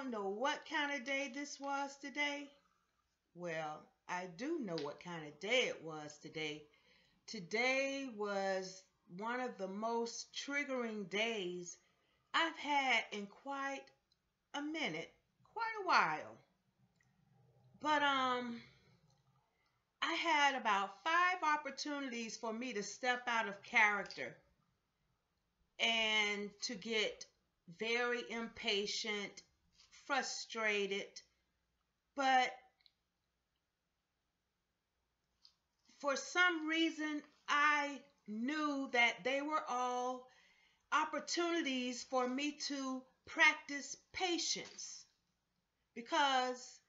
don't know what kind of day this was today. Well, I do know what kind of day it was today. Today was one of the most triggering days I've had in quite a minute, quite a while. But um I had about 5 opportunities for me to step out of character and to get very impatient, frustrated, but for some reason, I knew that they were all opportunities for me to practice patience because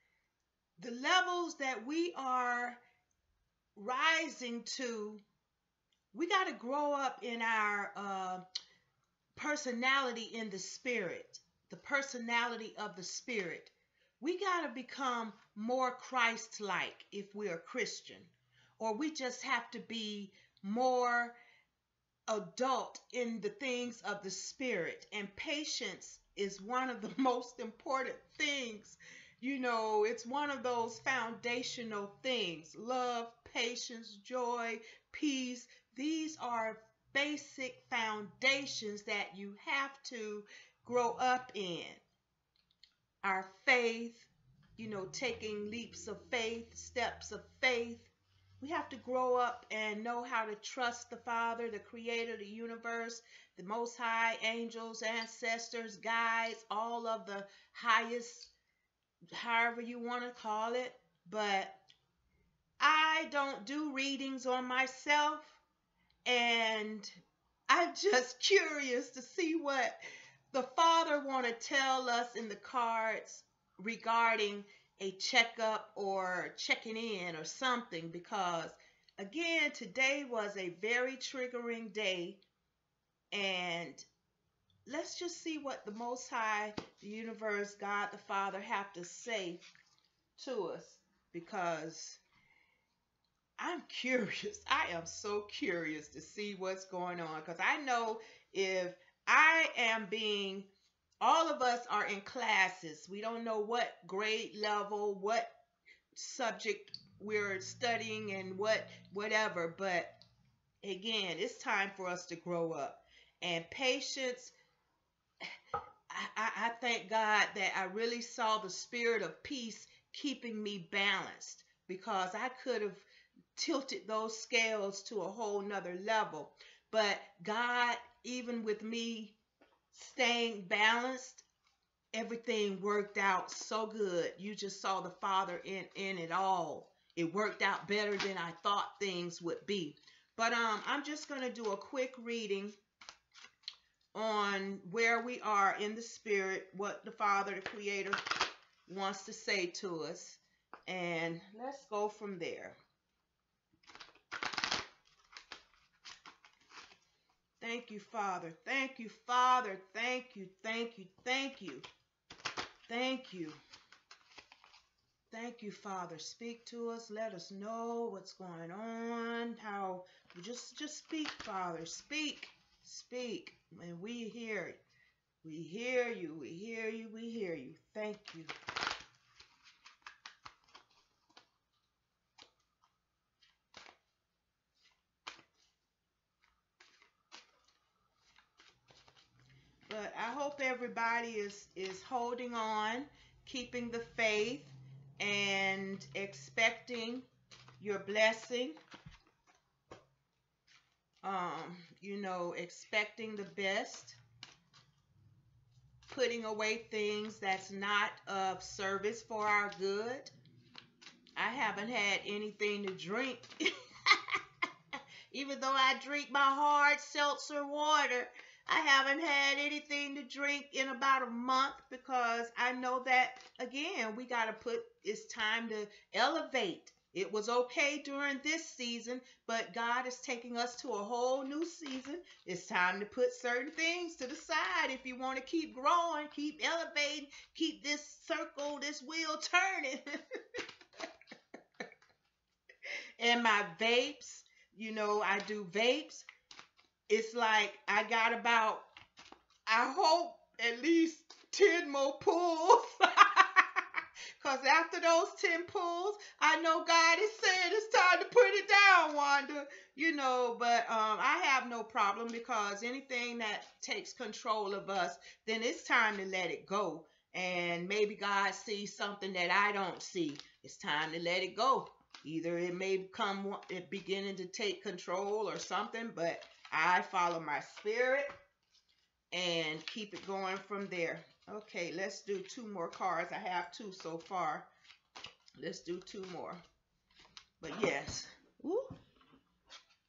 the levels that we are rising to, we got to grow up in our uh, personality in the spirit, the personality of the spirit. We got to become more Christ like if we're Christian, or we just have to be more adult in the things of the spirit. And patience is one of the most important things. You know, it's one of those foundational things love, patience, joy, peace. These are basic foundations that you have to grow up in. Our faith, you know, taking leaps of faith, steps of faith. We have to grow up and know how to trust the Father, the creator the universe, the most high angels, ancestors, guides, all of the highest, however you want to call it. But I don't do readings on myself and I'm just curious to see what the father want to tell us in the cards regarding a checkup or checking in or something because again today was a very triggering day and let's just see what the most high the universe god the father have to say to us because I'm curious. I am so curious to see what's going on because I know if I am being, all of us are in classes. We don't know what grade level, what subject we're studying, and what whatever. But again, it's time for us to grow up. And patience, I, I thank God that I really saw the spirit of peace keeping me balanced because I could have tilted those scales to a whole nother level. But God, even with me staying balanced, everything worked out so good. You just saw the Father in, in it all. It worked out better than I thought things would be. But um, I'm just going to do a quick reading on where we are in the spirit, what the Father, the Creator, wants to say to us. And let's go from there. Thank you, Father. Thank you, Father. Thank you, thank you, thank you. Thank you. Thank you, Father. Speak to us. Let us know what's going on. How just just speak, Father. Speak. Speak. And we hear it. We hear you. We hear you. We hear you. Thank you. But I hope everybody is is holding on, keeping the faith, and expecting your blessing. Um, you know, expecting the best, putting away things that's not of service for our good. I haven't had anything to drink. Even though I drink my hard seltzer water, I haven't had anything to drink in about a month because I know that, again, we got to put, it's time to elevate. It was okay during this season, but God is taking us to a whole new season. It's time to put certain things to the side if you want to keep growing, keep elevating, keep this circle, this wheel turning. and my vapes, you know, I do vapes it's like I got about, I hope at least 10 more pulls. Because after those 10 pulls, I know God is saying it's time to put it down, Wanda. You know, but um, I have no problem because anything that takes control of us, then it's time to let it go. And maybe God sees something that I don't see. It's time to let it go. Either it may come beginning to take control or something, but I follow my spirit and keep it going from there. Okay, let's do two more cards. I have two so far. Let's do two more. But yes. Ooh.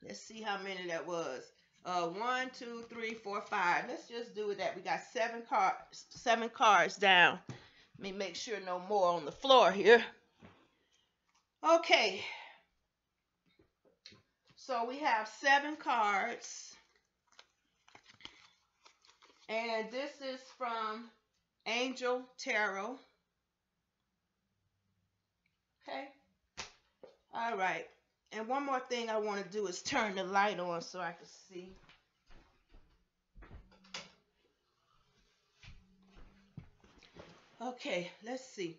Let's see how many that was. Uh, one, two, three, four, five. Let's just do that. We got seven cards, seven cards down. Let me make sure no more on the floor here. Okay. So we have seven cards. And this is from Angel Tarot. Okay. All right. And one more thing I want to do is turn the light on so I can see. Okay, let's see.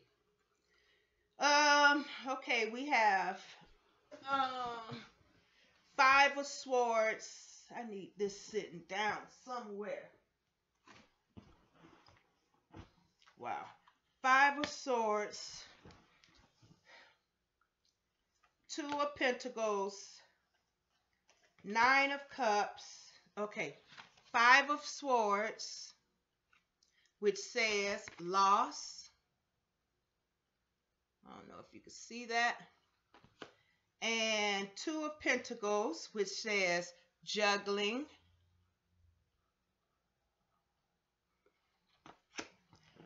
Um, okay, we have um five of swords. I need this sitting down somewhere. Wow. Five of swords. Two of pentacles. Nine of cups. Okay. Five of swords, which says loss. I don't know if you can see that. And two of pentacles, which says juggling.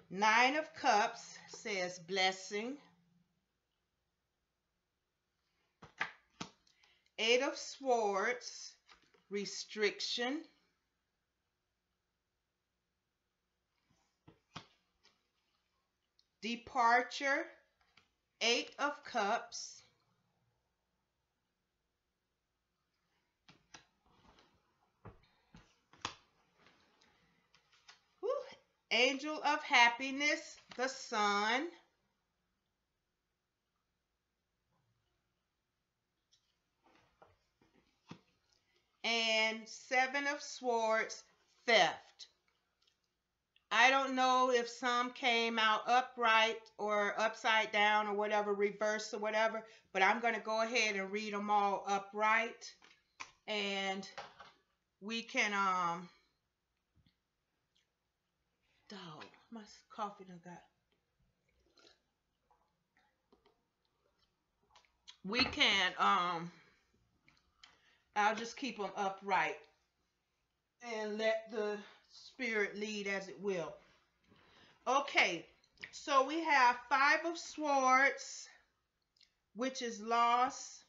Nine of Cups says blessing. Eight of Swords, restriction. Departure, Eight of Cups. Angel of Happiness, the Sun. And Seven of Swords, Theft. I don't know if some came out upright or upside down or whatever, reverse or whatever, but I'm going to go ahead and read them all upright. And we can um Dog, my coffee done got. We can, um, I'll just keep them upright and let the spirit lead as it will. Okay, so we have five of swords, which is loss,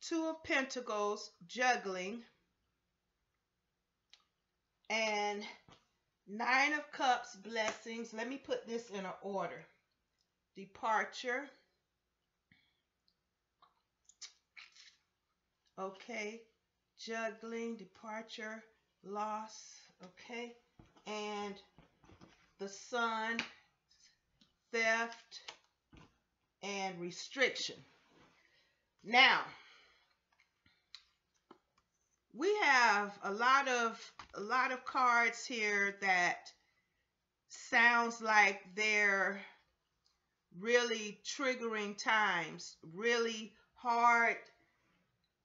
two of pentacles, juggling, and Nine of Cups, blessings. Let me put this in an order. Departure. Okay. Juggling, departure, loss. Okay. And the sun, theft, and restriction. Now, we have a lot of a lot of cards here that sounds like they're really triggering times, really hard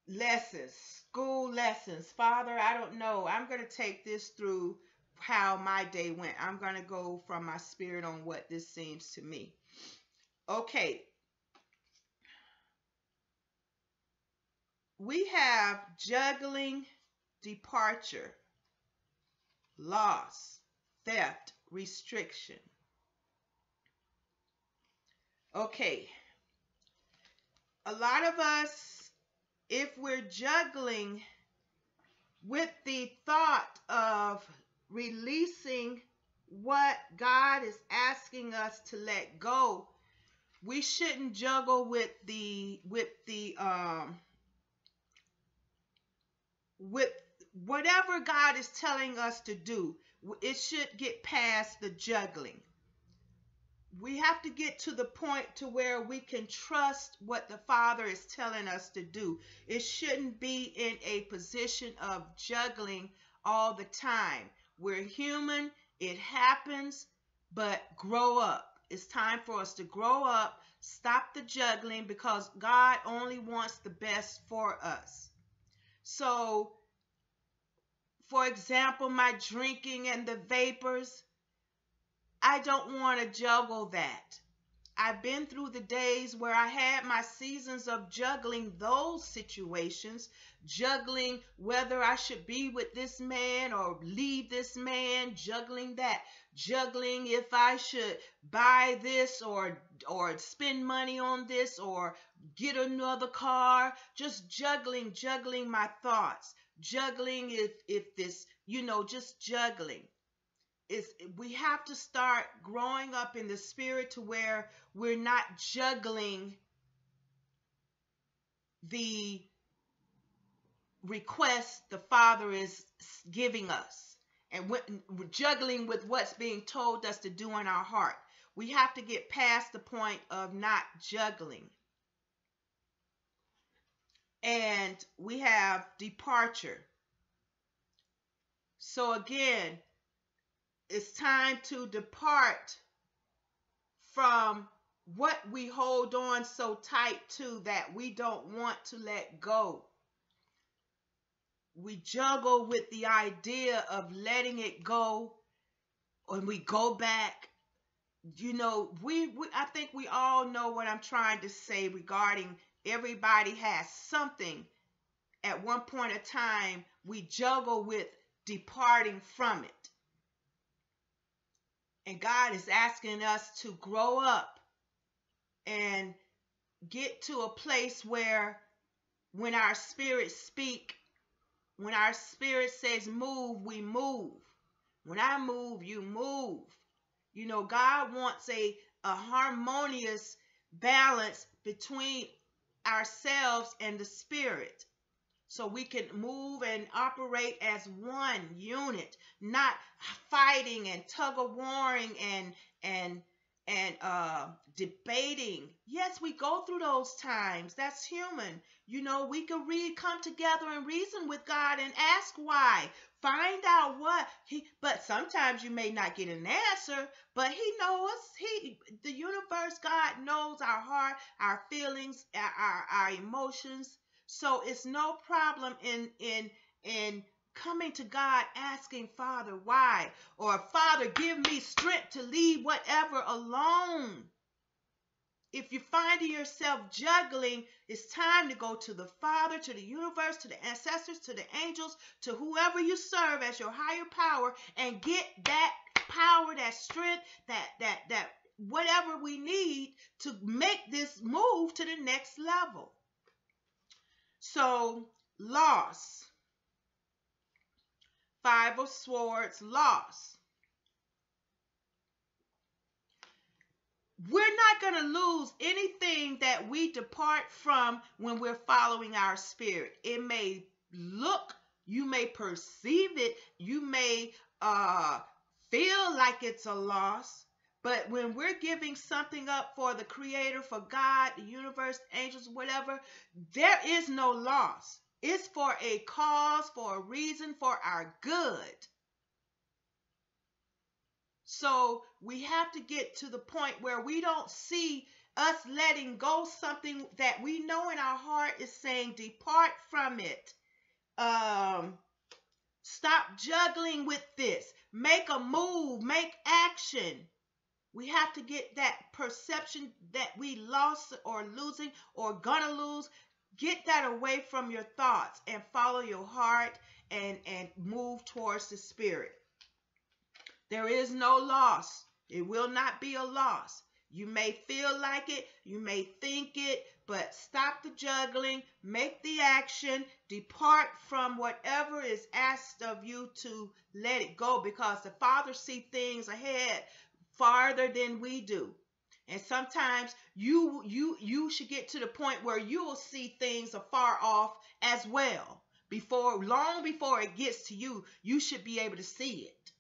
lessons, school lessons. Father, I don't know. I'm going to take this through how my day went. I'm going to go from my spirit on what this seems to me. Okay, we have juggling, departure, loss, theft, restriction. Okay. A lot of us, if we're juggling with the thought of releasing what God is asking us to let go, we shouldn't juggle with the with the um with whatever God is telling us to do, it should get past the juggling. We have to get to the point to where we can trust what the Father is telling us to do. It shouldn't be in a position of juggling all the time. We're human, it happens, but grow up. It's time for us to grow up, stop the juggling because God only wants the best for us. So, for example, my drinking and the vapors, I don't want to juggle that. I've been through the days where I had my seasons of juggling those situations, juggling whether I should be with this man or leave this man, juggling that, juggling if I should buy this or or spend money on this or get another car, just juggling, juggling my thoughts, juggling if if this, you know, just juggling is we have to start growing up in the spirit to where we're not juggling the request the father is giving us and juggling with what's being told us to do in our heart. We have to get past the point of not juggling. And we have departure. So again it's time to depart from what we hold on so tight to that we don't want to let go. We juggle with the idea of letting it go and we go back. You know, we, we I think we all know what I'm trying to say regarding everybody has something at one point of time we juggle with departing from it. And God is asking us to grow up and get to a place where when our spirits speak, when our spirit says move, we move. When I move, you move. You know, God wants a, a harmonious balance between ourselves and the spirit so we can move and operate as one unit, not fighting and tug of warring and and and uh, debating. Yes, we go through those times. That's human. You know, we can read, come together and reason with God and ask why. Find out what he. But sometimes you may not get an answer. But He knows. He, the universe, God knows our heart, our feelings, our our, our emotions so it's no problem in in in coming to God asking Father why or Father give me strength to leave whatever alone. If you're finding yourself juggling, it's time to go to the Father, to the universe, to the ancestors, to the angels, to whoever you serve as your higher power and get that power, that strength, that that that whatever we need to make this move to the next level. So, loss. Five of Swords, loss. We're not going to lose anything that we depart from when we're following our spirit. It may look, you may perceive it, you may uh, feel like it's a loss, but when we're giving something up for the Creator, for God, the universe, angels, whatever, there is no loss. It's for a cause, for a reason, for our good. So we have to get to the point where we don't see us letting go something that we know in our heart is saying, depart from it. Um, stop juggling with this. Make a move, make action. We have to get that perception that we lost or losing or gonna lose. Get that away from your thoughts and follow your heart and, and move towards the spirit. There is no loss. It will not be a loss. You may feel like it, you may think it, but stop the juggling, make the action, depart from whatever is asked of you to let it go because the Father sees things ahead farther than we do. And sometimes you you you should get to the point where you will see things afar off as well. Before long before it gets to you, you should be able to see it.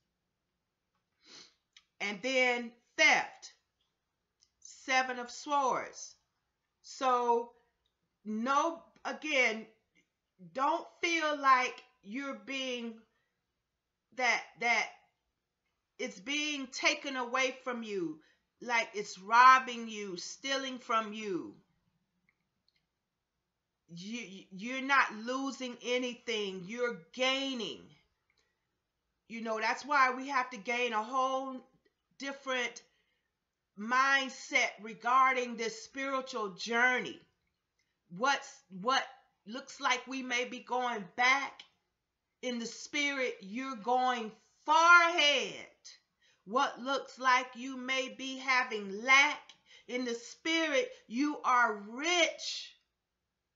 and then theft, seven of swords. So, no, again, don't feel like you're being that that it's being taken away from you like it's robbing you stealing from you. You you're not losing anything. You're gaining. You know that's why we have to gain a whole different mindset regarding this spiritual journey. What's what looks like we may be going back in the spirit you're going far ahead. What looks like you may be having lack in the spirit you are rich.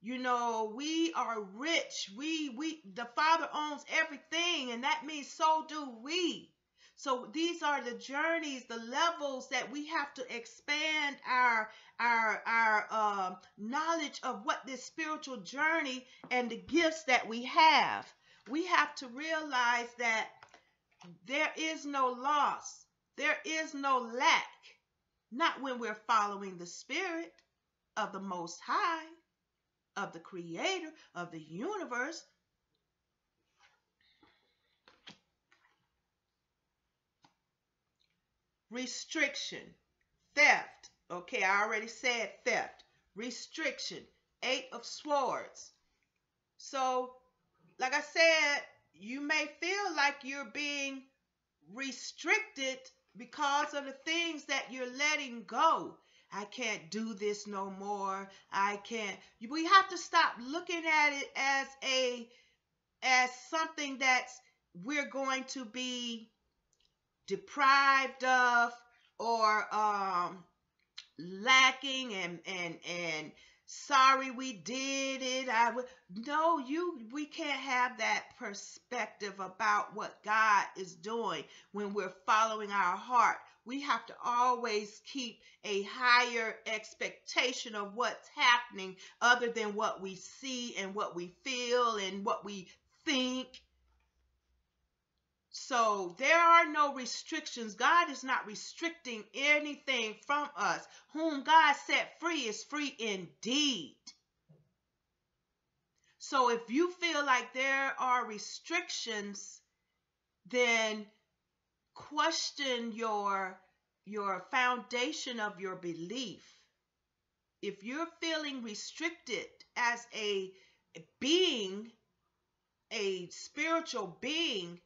You know we are rich. We we the father owns everything and that means so do we. So these are the journeys the levels that we have to expand our our our uh, knowledge of what this spiritual journey and the gifts that we have. We have to realize that there is no loss there is no lack not when we're following the spirit of the most high of the creator of the universe. Restriction, theft. Okay, I already said theft. Restriction, eight of swords. So, like I said, you may feel like you're being restricted because of the things that you're letting go. I can't do this no more. I can't. We have to stop looking at it as a as something that's we're going to be deprived of or um lacking and and and sorry we did it i would no you we can't have that perspective about what god is doing when we're following our heart we have to always keep a higher expectation of what's happening other than what we see and what we feel and what we think. So there are no restrictions. God is not restricting anything from us. Whom God set free is free indeed. So if you feel like there are restrictions, then question your your foundation of your belief if you're feeling restricted as a being a spiritual being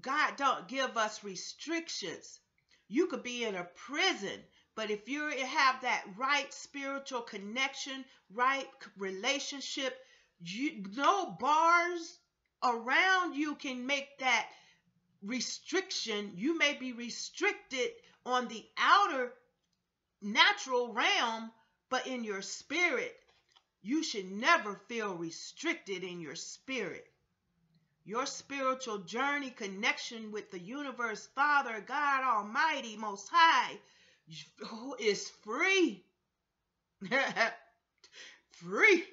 god don't give us restrictions you could be in a prison but if you have that right spiritual connection right relationship you no bars around you can make that restriction, you may be restricted on the outer natural realm, but in your spirit, you should never feel restricted in your spirit. Your spiritual journey, connection with the universe, Father, God Almighty, Most High, is free. free.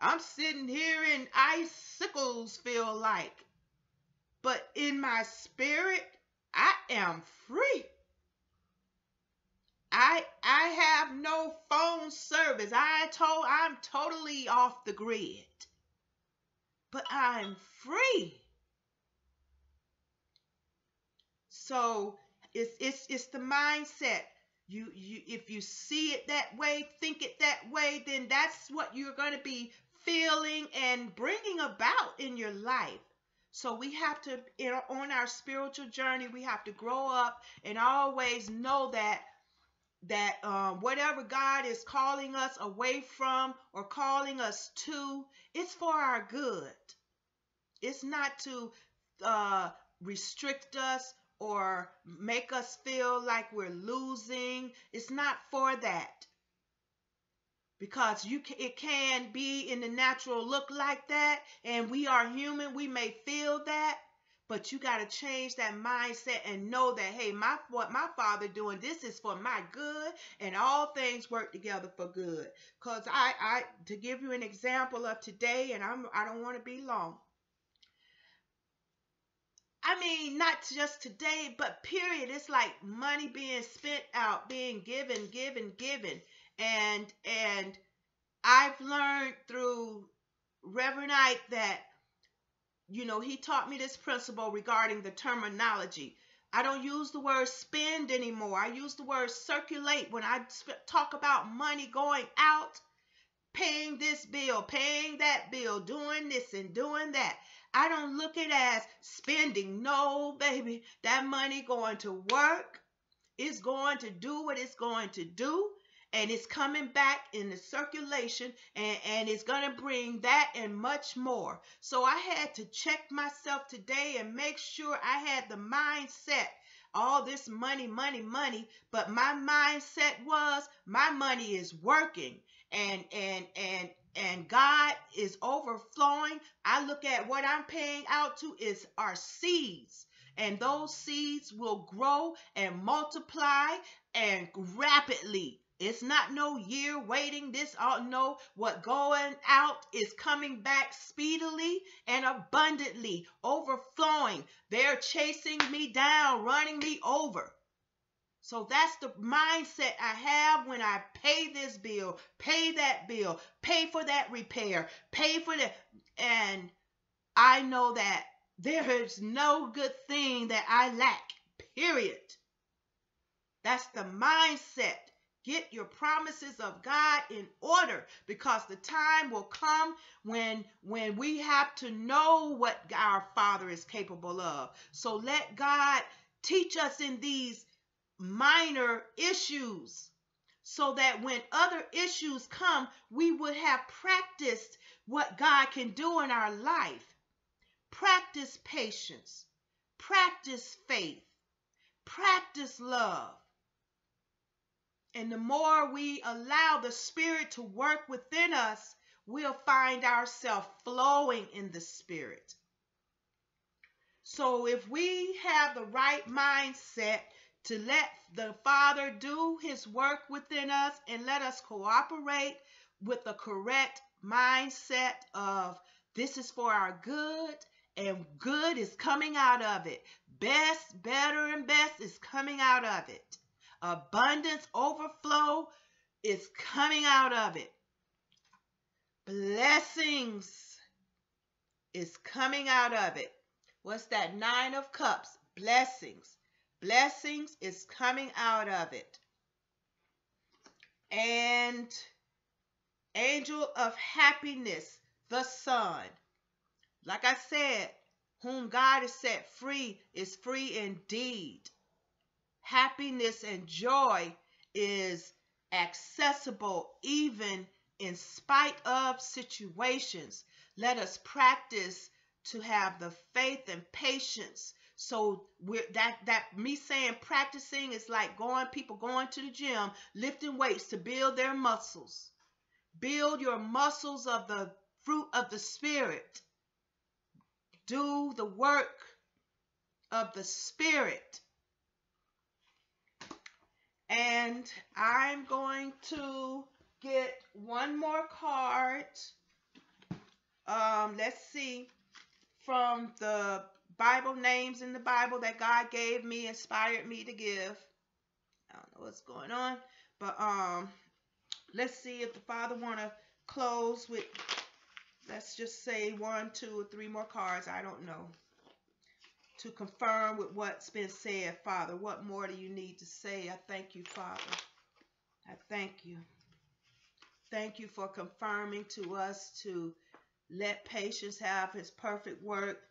I'm sitting here in icicles, feel like but in my spirit, I am free. I I have no phone service. I told I'm totally off the grid. But I'm free. So it's it's it's the mindset. You you if you see it that way, think it that way, then that's what you're going to be feeling and bringing about in your life. So we have to, on our spiritual journey, we have to grow up and always know that that um, whatever God is calling us away from or calling us to, it's for our good. It's not to uh, restrict us or make us feel like we're losing. It's not for that because you can, it can be in the natural look like that and we are human we may feel that but you got to change that mindset and know that hey my what my father doing this is for my good and all things work together for good cuz i i to give you an example of today and I'm I don't want to be long I mean, not just today, but period. It's like money being spent out, being given, given, given. And and I've learned through Reverend Ike that, you know, he taught me this principle regarding the terminology. I don't use the word spend anymore. I use the word circulate when I talk about money going out, paying this bill, paying that bill, doing this and doing that. I don't look at as spending. No, baby, that money going to work. It's going to do what it's going to do and it's coming back in the circulation and, and it's going to bring that and much more. So I had to check myself today and make sure I had the mindset all this money, money, money, but my mindset was my money is working and and and and God is overflowing. I look at what I'm paying out to is our seeds and those seeds will grow and multiply and rapidly it's not no year waiting. This all no what going out is coming back speedily and abundantly, overflowing. They're chasing me down, running me over. So that's the mindset I have when I pay this bill, pay that bill, pay for that repair, pay for that. And I know that there is no good thing that I lack, period. That's the mindset Get your promises of God in order because the time will come when when we have to know what our Father is capable of. So let God teach us in these minor issues so that when other issues come, we would have practiced what God can do in our life. Practice patience, practice faith, practice love and the more we allow the Spirit to work within us, we'll find ourselves flowing in the Spirit. So if we have the right mindset to let the Father do his work within us and let us cooperate with the correct mindset of this is for our good and good is coming out of it. Best, better, and best is coming out of it abundance, overflow is coming out of it. Blessings is coming out of it. What's that? Nine of Cups. Blessings. Blessings is coming out of it. And Angel of Happiness, the Sun. Like I said, whom God has set free is free indeed happiness and joy is accessible even in spite of situations. Let us practice to have the faith and patience. So that that me saying practicing is like going people going to the gym, lifting weights to build their muscles. Build your muscles of the fruit of the spirit. Do the work of the spirit and I'm going to get one more card. Um, let's see. From the Bible names in the Bible that God gave me, inspired me to give. I don't know what's going on. But um, let's see if the Father want to close with, let's just say one, two, or three more cards. I don't know to confirm with what's been said, Father. What more do you need to say? I thank you, Father. I thank you. Thank you for confirming to us to let patience have his perfect work,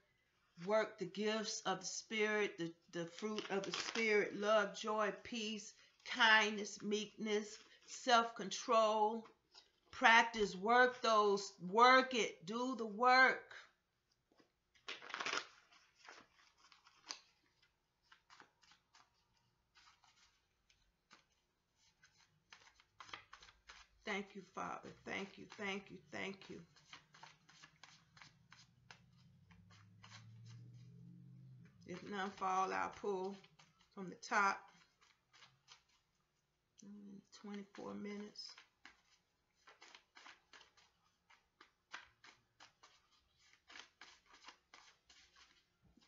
work the gifts of the Spirit, the, the fruit of the Spirit, love, joy, peace, kindness, meekness, self control. Practice, work those, work it, do the work. Thank you, Father. Thank you, thank you, thank you. If none fall, I'll pull from the top. 24 minutes.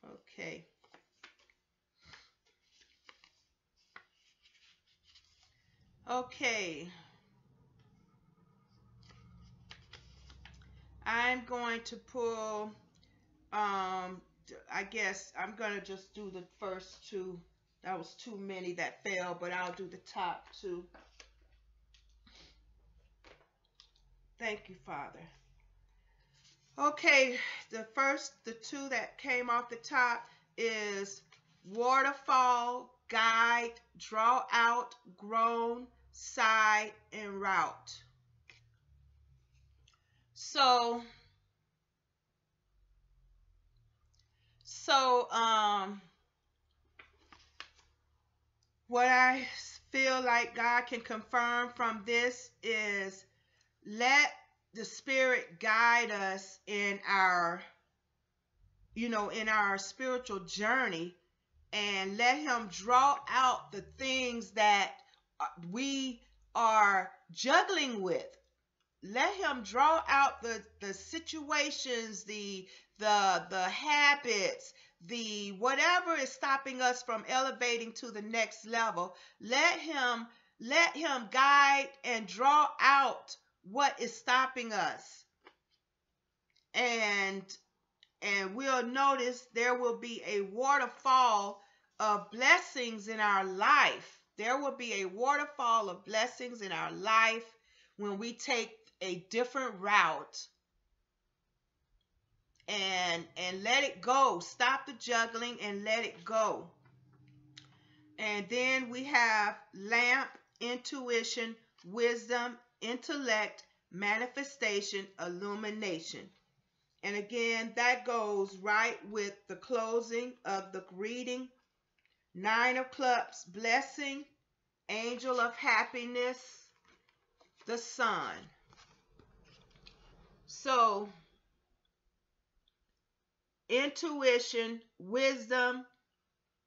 Okay. Okay, I'm going to pull, um, I guess I'm going to just do the first two. That was too many that fell, but I'll do the top two. Thank you, Father. Okay, the first, the two that came off the top is waterfall, guide, draw out, groan, side, and route. So, so, um, what I feel like God can confirm from this is let the Spirit guide us in our, you know, in our spiritual journey and let Him draw out the things that we are juggling with. Let Him draw out the, the situations, the the the habits, the whatever is stopping us from elevating to the next level. Let Him let Him guide and draw out what is stopping us. And and we'll notice there will be a waterfall of blessings in our life. There will be a waterfall of blessings in our life when we take a different route and and let it go. Stop the juggling and let it go. And then we have lamp, intuition, wisdom, intellect, manifestation, illumination. And again, that goes right with the closing of the greeting. Nine of Cups, blessing, angel of happiness, the sun. So, intuition, wisdom,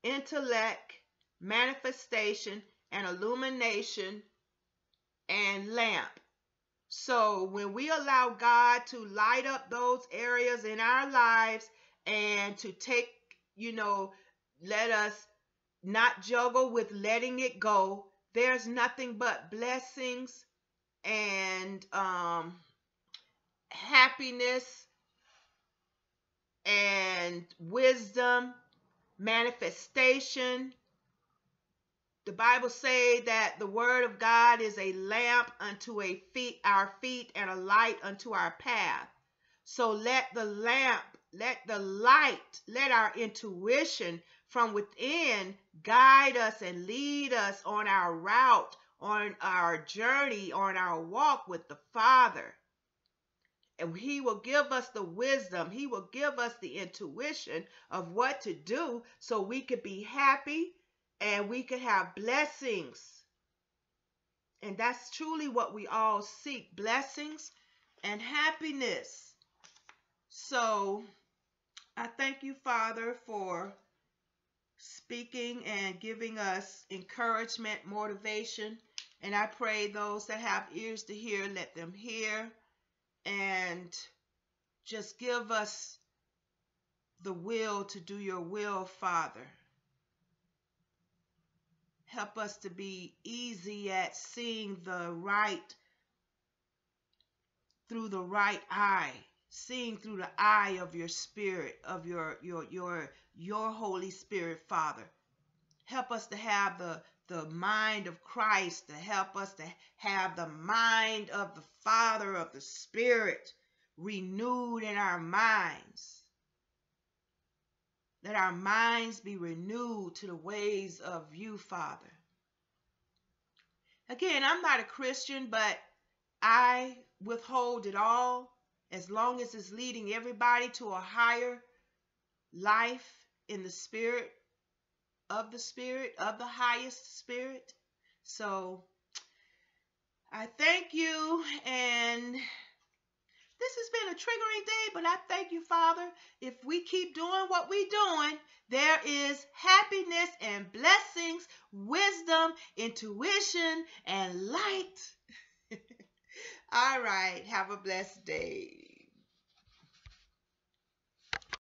intellect, manifestation, and illumination and lamp. So when we allow God to light up those areas in our lives and to take, you know, let us not juggle with letting it go, there's nothing but blessings and um, happiness and wisdom, manifestation, the Bible say that the word of God is a lamp unto a feet, our feet, and a light unto our path. So let the lamp, let the light, let our intuition from within guide us and lead us on our route, on our journey, on our walk with the Father. And he will give us the wisdom. He will give us the intuition of what to do so we could be happy and we could have blessings. And that's truly what we all seek blessings and happiness. So I thank you, Father, for speaking and giving us encouragement, motivation. And I pray those that have ears to hear, let them hear. And just give us the will to do your will, Father. Help us to be easy at seeing the right through the right eye, seeing through the eye of your spirit, of your your your your Holy Spirit, Father. Help us to have the the mind of Christ, to help us to have the mind of the Father of the Spirit renewed in our minds. Let our minds be renewed to the ways of you, Father. Again, I'm not a Christian, but I withhold it all as long as it's leading everybody to a higher life in the spirit of the spirit of the highest spirit. So I thank you and this has been a triggering day, but I thank you, Father. If we keep doing what we're doing, there is happiness and blessings, wisdom, intuition, and light. All right. Have a blessed day.